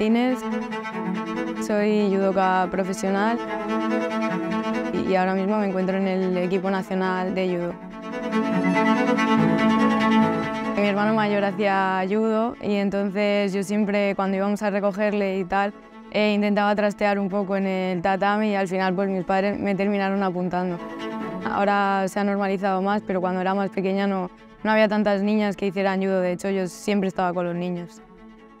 Martínez, soy judoka profesional y ahora mismo me encuentro en el equipo nacional de judo. Mi hermano mayor hacía judo y entonces yo siempre cuando íbamos a recogerle y tal eh, intentaba trastear un poco en el tatami y al final pues mis padres me terminaron apuntando. Ahora se ha normalizado más, pero cuando era más pequeña no, no había tantas niñas que hicieran judo, de hecho yo siempre estaba con los niños.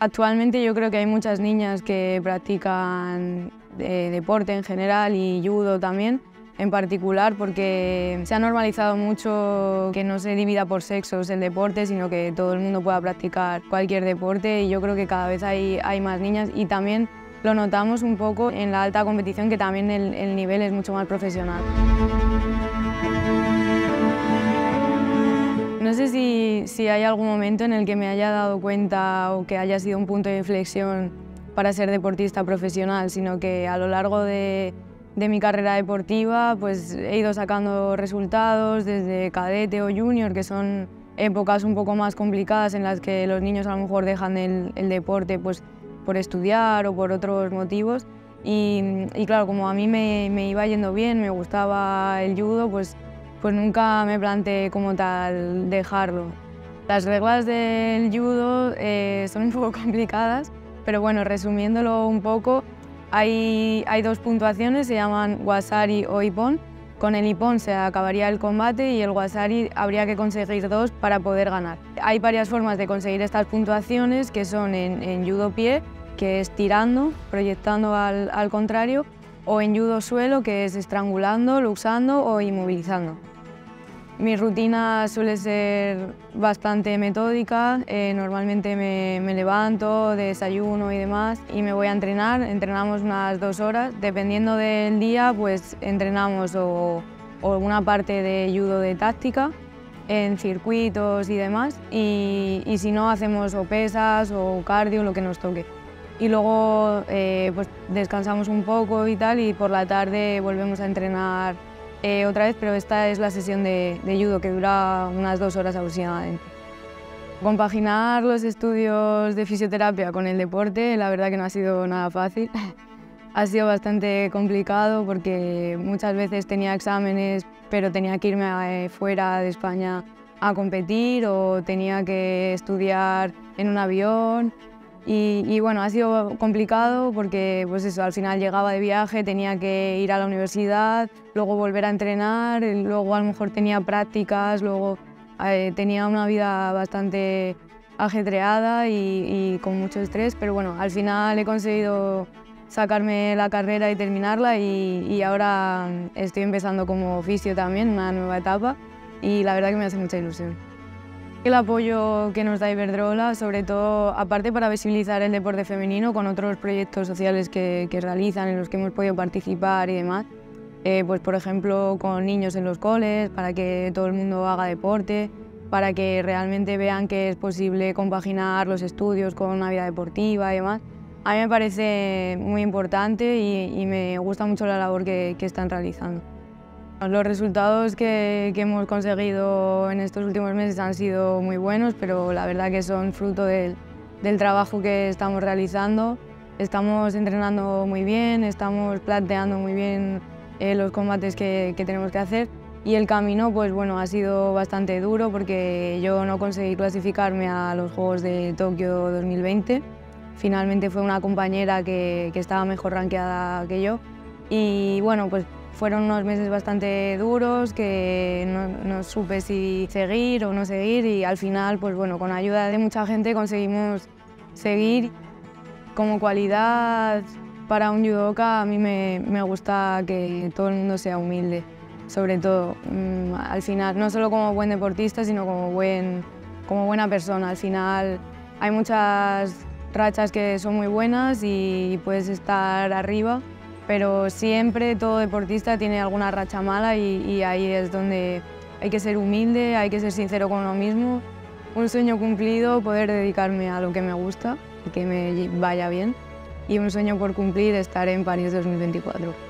Actualmente yo creo que hay muchas niñas que practican deporte en general y judo también, en particular porque se ha normalizado mucho que no se divida por sexos el deporte, sino que todo el mundo pueda practicar cualquier deporte y yo creo que cada vez hay, más niñas y también lo notamos un poco en la alta competición que también el nivel es mucho más profesional. No sé si, si, hay algún momento en el que me haya dado cuenta o que haya sido un punto de inflexión para ser deportista profesional, sino que a lo largo de, de mi carrera deportiva pues he ido sacando resultados desde cadete o junior, que son épocas un poco más complicadas en las que los niños a lo mejor dejan el, el deporte pues, por estudiar o por otros motivos. Y, y claro, como a mí me, me, iba yendo bien, me gustaba el judo, pues pues nunca me planteé como tal dejarlo. Las reglas del judo eh, son un poco complicadas, pero bueno, resumiéndolo un poco, hay, hay dos puntuaciones, se llaman wasari o ippon. Con el ippon se acabaría el combate y el wasari habría que conseguir dos para poder ganar. Hay varias formas de conseguir estas puntuaciones que son en, en judo pie, que es tirando, proyectando al, al contrario, o en judo suelo, que es estrangulando, luxando o inmovilizando. Mi rutina suele ser bastante metódica, eh, normalmente me, levanto, desayuno y demás y me voy a entrenar, entrenamos unas dos horas, dependiendo del día pues entrenamos o, una parte de judo de táctica en circuitos y demás. Y, y, si no hacemos o pesas o cardio, lo que nos toque. Y luego eh, pues descansamos un poco y tal y por la tarde volvemos a entrenar eh, otra vez, pero esta es la sesión de, de, judo que dura unas dos horas aproximadamente. Compaginar los estudios de fisioterapia con el deporte, la verdad que no ha sido nada fácil. ha sido bastante complicado porque muchas veces tenía exámenes, pero tenía que irme eh, fuera de España a competir o tenía que estudiar en un avión y, bueno, ha sido complicado porque pues eso, al final llegaba de viaje, tenía que ir a la universidad, luego volver a entrenar, luego a lo mejor tenía prácticas, luego eh, tenía una vida bastante ajetreada y, y, con mucho estrés, pero bueno, al final he conseguido sacarme la carrera y terminarla y, y ahora estoy empezando como oficio también, una nueva etapa y la verdad que me hace mucha ilusión. El apoyo que nos da Iberdrola, sobre todo, aparte para visibilizar el deporte femenino con otros proyectos sociales que, que realizan, en los que hemos podido participar y demás, eh, pues por ejemplo con niños en los coles, para que todo el mundo haga deporte, para que realmente vean que es posible compaginar los estudios con una vida deportiva y demás. A mí me parece muy importante y, y me gusta mucho la labor que, que están realizando. Los resultados que, que, hemos conseguido en estos últimos meses han sido muy buenos, pero la verdad que son fruto del, del trabajo que estamos realizando. Estamos entrenando muy bien, estamos planteando muy bien eh, los combates que, que, tenemos que hacer y el camino pues bueno, ha sido bastante duro porque yo no conseguí clasificarme a los Juegos de Tokio 2020. Finalmente fue una compañera que, que estaba mejor rankeada que yo y bueno, pues fueron unos meses bastante duros que no, no, supe si seguir o no seguir y al final, pues bueno, con ayuda de mucha gente conseguimos seguir. Como cualidad para un judoka a mí me, me gusta que todo el mundo sea humilde, sobre todo. Mm, al final, no solo como buen deportista, sino como, buen, como buena persona. Al final hay muchas rachas que son muy buenas y puedes estar arriba, pero siempre todo deportista tiene alguna racha mala y, ahí es donde hay que ser humilde, hay que ser sincero con uno mismo. Un sueño cumplido, poder dedicarme a lo que me gusta y que me vaya bien. Y un sueño por cumplir, estar en París 2024.